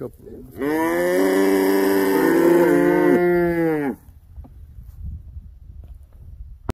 Couple.